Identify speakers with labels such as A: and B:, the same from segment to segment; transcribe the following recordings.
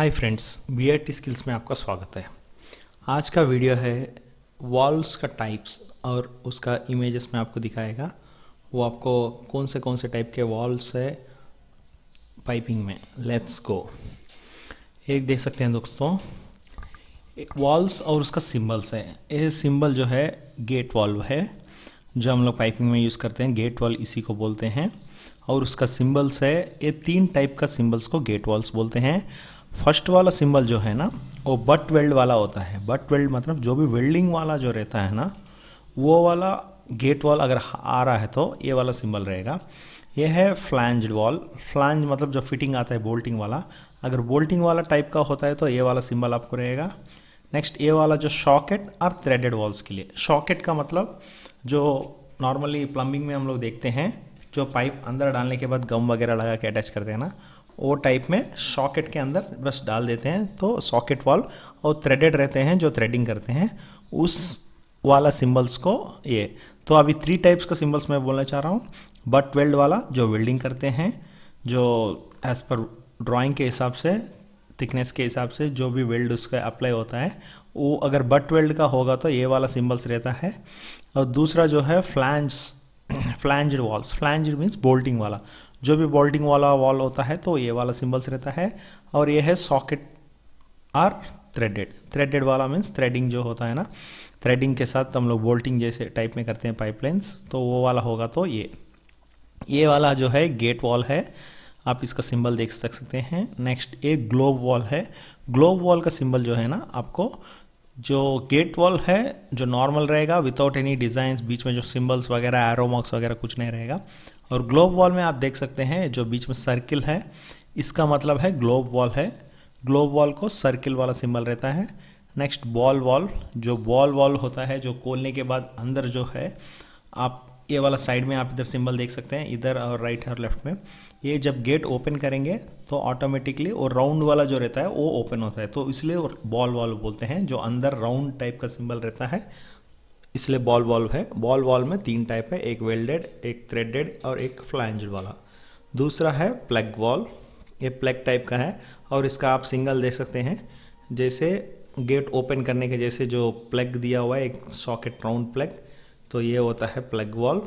A: Hi friends B T skills में आपका स्वागत है। आज का वीडियो है वॉल्स का टाइप्स और उसका इमेजेस में आपको दिखाएगा। वो आपको कौन से कौन से टाइप के वॉल्स है पाइपिंग में। लेट्स गो एक देख सकते हैं दोस्तों। वॉल्स और उसका सिंबल्स है। ये सिंबल जो है गेट वॉल्व है, जो हम लोग पाइपिंग में यूज़ करते हैं। गेट वॉल इसी को बोलते हैं। और उसका सिंबल्स है, ये तीन टाइप का सिंबल्स को गेट वॉल्स बोलते हैं। फ़र्स्ट वाला सिंबल जो है ना, वो बट वेल्ड वाला होता है। बट वेल्ड मतलब जो भी वेल्डिंग वाला जो रहता है ना, वो वाला गेट वॉल अगर आ रहा है तो ये वाला सिंबल रहेगा। ये है फ्लैंज वॉल। फ्लैंज मतलब जो फिटिंग आता है, बोल्टिंग वाला। अगर बोल्टिंग वाला टाइप का होता है तो ये वाला सिंबल आपको रहेगा। नेक्स्ट, ये वाला जो शॉकेट और थ्रेडेड वॉल्स के लिए। शॉकेट का मतलब जो नॉर्मली प्लम्बिंग में हम लोग देखते हैं, जो पाइप अंदर डालने के बाद गम वगैरह लगा के अटैच करते हैं ना वो टाइप में सॉकेट के अंदर बस डाल देते हैं तो सॉकेट वॉल और थ्रेडेड रहते हैं, जो थ्रेडिंग करते हैं, उस वाला सिंबल्स को ये। तो अभी थ्री टाइप्स का सिंबल्स मैं बोलना चाह रहा हूँ बट वेल्ड वाला, जो वेल्डिंग करते हैं, जो एज़ पर ड्राइंग के हिसाब से थिकनेस के हिसाब से जो भी वेल्ड उसका अप्लाई होता है, वो अगर बट वेल्ड का होगा तो ये वाला सिंबल्स रहता है। और दूसरा जो है flange flange walls flange means bolting वाला। जो भी बोल्टिंग वाला वॉल होता है तो ये वाला सिंबल्स रहता है। और ये है सॉकेट आर थ्रेडेड थ्रेडेड वाला मीन्स थ्रेडिंग जो होता है ना थ्रेडिंग के साथ हम लोग बोल्टिंग जैसे टाइप में करते हैं पाइपलाइंस तो वो वाला होगा तो ये। ये वाला जो है गेट वॉल है। आप इसका सिंबल देख सकते हैं। नेक्स्ट एक ग्लोब वॉल है। ग्लोब वॉल का सिंबल जो है ना, आपको जो गेट वॉल है, जो नॉर्मल रहेगा विदाउट एनी डिज़ाइन बीच में जो सिंबल्स वगैरह एरो मार्क्स वगैरह कुछ नहीं रहेगा। और ग्लोब वॉल में आप देख सकते हैं, जो बीच में सर्किल है, इसका मतलब है ग्लोब वॉल है। ग्लोब वॉल को सर्किल वाला सिंबल रहता है। नेक्स्ट बॉल वॉल जो बॉल वॉल होता है, जो खोलने के बाद अंदर जो है, आप ये वाला साइड में आप इधर सिंबल देख सकते हैं, इधर और राइट और लेफ़्ट में। ये जब गेट ओपन करेंगे तो ऑटोमेटिकली वो राउंड वाला जो रहता है, वो ओपन होता है। तो इसलिए बॉल वॉल बोलते हैं, जो अंदर राउंड टाइप का सिंबल रहता है। इसलिए बॉल वॉल्व है। बॉल वॉल में तीन टाइप है, एक वेल्डेड एक थ्रेडेड और एक फ्लैंज वाला। दूसरा है प्लग वॉल ये प्लग टाइप का है और इसका आप सिंगल देख सकते हैं। जैसे गेट ओपन करने के जैसे जो प्लग दिया हुआ है, एक सॉकेट राउंड प्लग तो ये होता है प्लग वॉल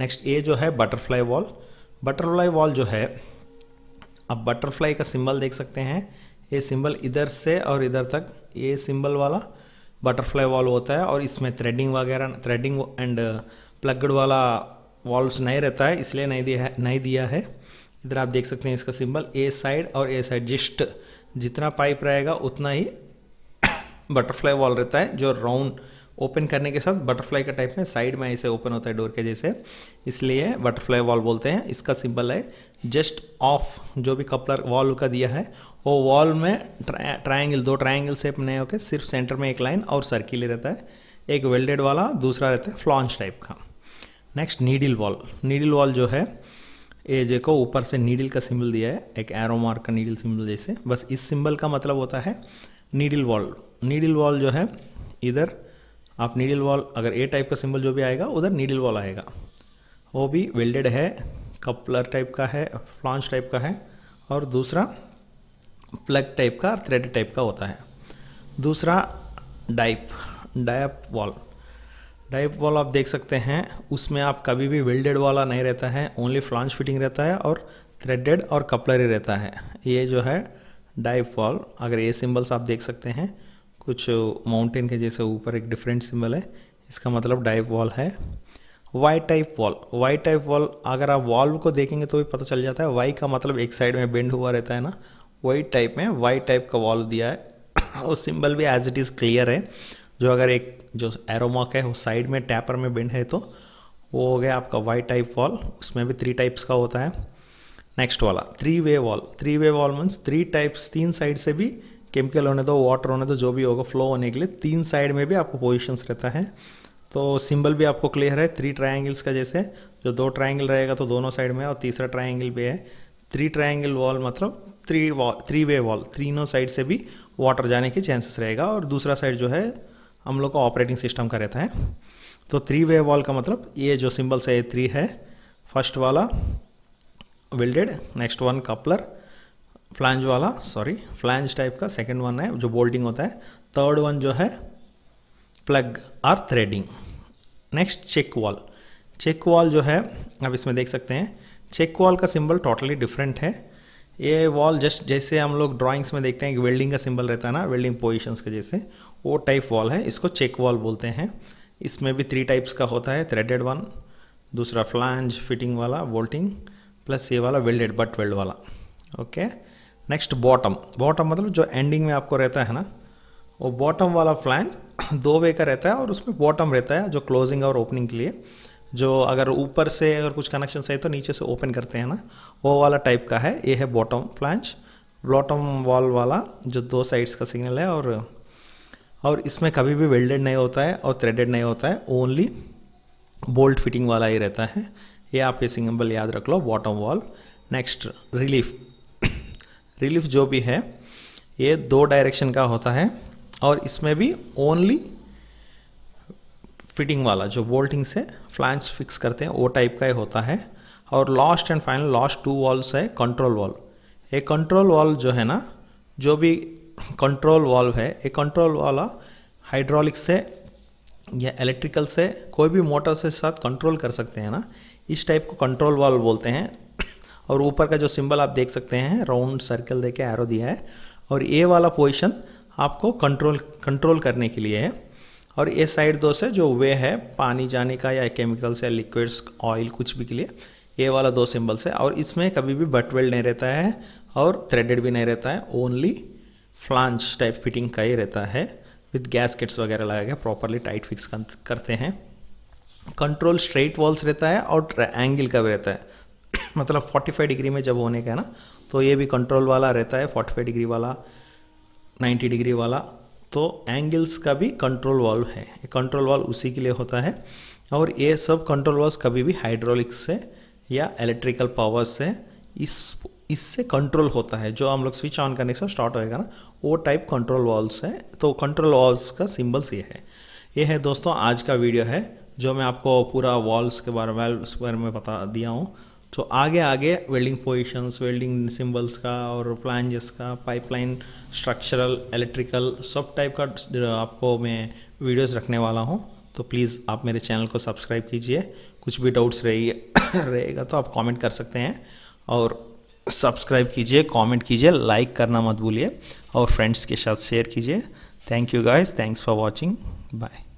A: नेक्स्ट ये जो है बटरफ्लाई वॉल बटरफ्लाई वॉल जो है, आप बटरफ्लाई का सिंबल देख सकते हैं। ये सिंबल इधर से और इधर तक, ये सिंबल वाला। बटरफ्लाई वॉल होता है और इसमें थ्रेडिंग वगैरह थ्रेडिंग एंड प्लगड वाला वॉल्स नहीं रहता है, इसलिए नहीं दिया है, नहीं दिया है। इधर आप देख सकते हैं इसका सिंबल ए साइड और ए साइड जिस्ट जितना पाइप रहेगा, उतना ही बटरफ्लाई वॉल रहता है, जो राउंड ओपन करने के साथ बटरफ्लाई का टाइप में साइड में ऐसे ओपन होता है डोर के जैसे। इसलिए बटरफ्लाई वॉल बोलते हैं। इसका सिंबल है जस्ट ऑफ़ जो भी कपलर वॉल का दिया है, वो वॉल में ट्रायंगल दो ट्रायंगल शेप नहीं होकर सिर्फ़ सेंटर में एक लाइन और सर्किल रहता है। एक वेल्डेड वाला, दूसरा रहता है फ्लॉन्च टाइप का। Next needle valve needle valve जो है, ये देखो, ऊपर से नीडल का सिंबल दिया है। एक एरो मार्क का नीडल सिंबल जैसे। बस इस सिंबल का मतलब होता है नीडल वॉल नीडल वॉल जो है, इधर आप नीडल वॉल अगर ए टाइप का सिंबल जो भी आएगा, उधर नीडल वॉल आएगा। वो भी वेल्डेड है कपलर टाइप का है फ्लॉन्च टाइप का है, और दूसरा प्लग टाइप का थ्रेड टाइप का होता है। दूसरा dip dip wall dip wall आप देख सकते हैं, उसमें आप कभी भी वेल्डेड वाला नहीं रहता है ओनली फ्लॉन्च फिटिंग रहता है और थ्रेडेड और कपलर ही रहता है। ये जो है डाइप वॉल अगर ये सिंबल्स आप देख सकते हैं कुछ माउंटेन के जैसे ऊपर एक डिफरेंट सिंबल है। इसका मतलब डाइप वॉल है। Y type valve Y type valve अगर आप वॉल्व को देखेंगे तो भी पता चल जाता है। वाई का मतलब एक साइड में बेंड हुआ रहता है ना। वही टाइप में वाई टाइप का वॉल दिया है। और सिंबल भी एज इट इज़ क्लियर है। जो अगर एक, जो एरोमॉक है, वो साइड में टैपर में बेंड है तो वो हो गया आपका वाई टाइप वॉल उसमें भी थ्री टाइप्स का होता है। नेक्स्ट वाला। Three way valve three way valve means three types तीन साइड से भी केमिकल होने दो वाटर होने दो, जो भी होगा फ्लो होने के लिए तीन साइड में भी आपको पोजिशंस रहता है। तो सिंबल भी आपको क्लियर है थ्री ट्राइंगल्स का जैसे, जो दो ट्राइंगल रहेगा तो दोनों साइड में और तीसरा ट्राइंगल भी है। थ्री ट्राइंगल वॉल मतलब three valve three way valve तीनों साइड से भी वाटर जाने के चांसेस रहेगा और दूसरा साइड जो है, हम लोग का ऑपरेटिंग सिस्टम का रहता है। तो थ्री वे वॉल का मतलब ये जो सिंबल्स है थ्री है। फ़र्स्ट वाला welded next one coupler flange वाला सॉरी फ्लैंज टाइप का सेकेंड वन है, जो बोल्टिंग होता है। थर्ड वन जो है plug or threading next check valve check valve जो है, आप इसमें देख सकते हैं। चेक वॉल का सिंबल टोटली डिफरेंट है। ये वॉल जस्ट जैसे हम लोग ड्राइंग्स में देखते हैं कि वेल्डिंग का सिंबल रहता है ना वेल्डिंग पोजिशंस के जैसे, वो टाइप वॉल है। इसको चेक वॉल बोलते हैं। इसमें भी थ्री टाइप्स का होता है थ्रेडेड वन दूसरा फ्लैंज फिटिंग वाला वोल्टिंग प्लस ये वाला वेल्डेड बट वेल्ड वाला। ओके नेक्स्ट बॉटम बॉटम मतलब जो एंडिंग में आपको रहता है ना, वो बॉटम वाला फ्लैंज दो वे का रहता है और उसमें बॉटम रहता है जो क्लोजिंग और ओपनिंग के लिए। जो अगर ऊपर से अगर कुछ कनेक्शन है तो नीचे से ओपन करते हैं ना, वो वाला टाइप का है। ये है बॉटम फ्लैंच बॉटम वॉल वाला जो दो साइड्स का सिग्नल है और और इसमें कभी भी वेल्डेड नहीं होता है और थ्रेडेड नहीं होता है। ओनली बोल्ट फिटिंग वाला ही रहता है। ये आप ये सिंबल याद रख लो bottom valve next relief relief जो भी है, ये दो डायरेक्शन का होता है और इसमें भी ओनली फिटिंग वाला, जो बोल्टिंग से फ्लैंस फिक्स करते हैं, वो टाइप का ही होता है। और last and final last two valves है कंट्रोल वॉल ये कंट्रोल वॉल जो है ना, जो भी कंट्रोल वॉल्व है, ये कंट्रोल वाला हाइड्रोलिक से या इलेक्ट्रिकल से, कोई भी मोटर से साथ कंट्रोल कर सकते हैं ना, इस टाइप को कंट्रोल वॉल्व बोलते हैं। और ऊपर का जो सिंबल आप देख सकते हैं राउंड सर्कल देके एरो दिया है। और ये वाला पोजिशन आपको कंट्रोल कंट्रोल करने के लिए है। और ये साइड दो से जो वे है, पानी जाने का या केमिकल्स या लिक्विड्स ऑयल कुछ भी के लिए ये वाला दो सिंबल्स है और इसमें कभी भी बट वेल्ड नहीं रहता है और थ्रेडेड भी नहीं रहता है। ओनली फ्लांच टाइप फिटिंग का ही रहता है। विथ गैस किट्स वगैरह लगा के प्रॉपरली टाइट फिक्स करते हैं। कंट्रोल स्ट्रेट वॉल्स रहता है और एंगल का भी रहता है। मतलब 45 डिग्री में जब होने का है ना तो ये भी कंट्रोल वाला रहता है 45 डिग्री वाला 90 डिग्री वाला तो एंगल्स का भी कंट्रोल वाल्व है। कंट्रोल वाल्व उसी के लिए होता है। और ये सब कंट्रोल वाल्व कभी भी हाइड्रोलिक से या इलेक्ट्रिकल पावर से इस, इससे कंट्रोल होता है। जो हम लोग स्विच ऑन करने से स्टार्ट होएगा ना, वो टाइप कंट्रोल वॉल्व्स है। तो कंट्रोल वॉल्व्स का सिंबल्स ये है। ये है दोस्तों, आज का वीडियो है, जो मैं आपको पूरा वॉल्स के बारे में बारे में बता दिया हूँ। तो आगे आगे वेल्डिंग पोजिशंस वेल्डिंग सिंबल्स का और फ्लैंजेस का पाइपलाइन स्ट्रक्चरल इलेक्ट्रिकल सब टाइप का आपको मैं वीडियोस रखने वाला हूँ। तो प्लीज़ आप मेरे चैनल को सब्सक्राइब कीजिए। कुछ भी डाउट्स रही, रहेगा तो आप कमेंट कर सकते हैं। और सब्सक्राइब कीजिए कमेंट कीजिए लाइक करना मत भूलिए। और फ्रेंड्स के साथ शेयर कीजिए। Thank you guys thanks for watching bye